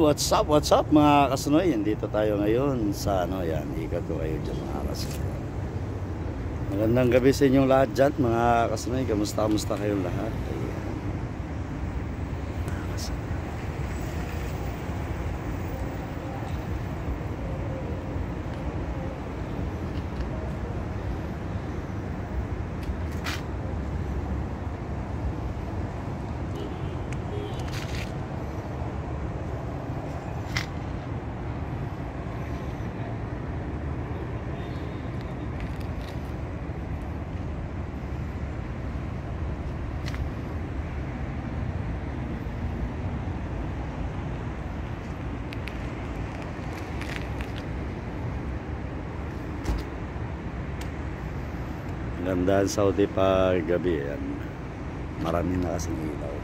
What's up, what's up mga kasunoy? Dito tayo ngayon sa ano yan, ikot ko kayo dyan mga kasunoy. Magandang gabi sa inyong lahat dyan mga kasunoy. Kamusta, kamusta kayong lahat? Ayan. Ganda ang Saudi pa gabi yan. Marami na kasing ilaw.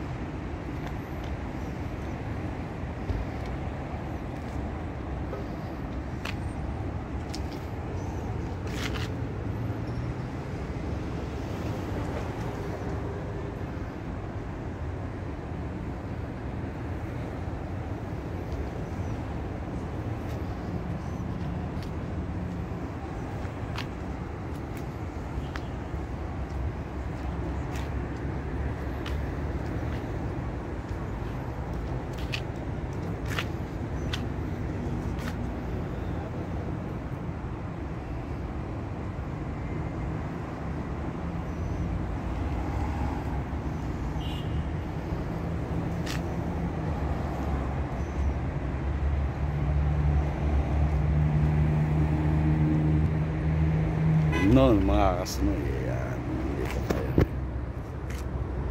Noon mga kasunoy. Ayan. Dito tayo.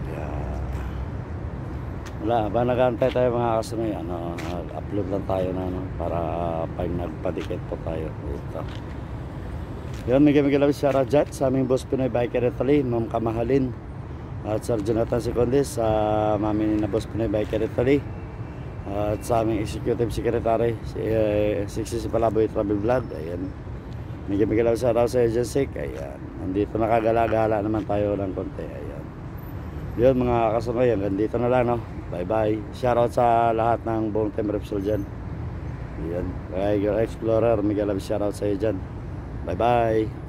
Ayan. Wala, ba nagantay tayo mga kasunoy. Ano, upload lang tayo na ano, para pag nagpadikit po tayo dito. Yun, may gamig labis siya Rajat sa aming boss Pinoy Biker Italy, Ma'am Kamahalin. At Sir Jonathan Secondes sa mami na boss Pinoy Biker Italy. At sa aming executive secretary, si, uh, si Palaboy Travel Vlog. Ayan. May gamig sa raw sa agency. Ayan. Nandito nakagala-gala naman tayo ng konti. Ayan. Yun mga kasunod yan. Nandito na lang no. Bye bye. Shoutout sa lahat ng buong team Repsol dyan. Ayan. Kaya Explorer. May galab shoutout sa iyo dyan. Bye bye.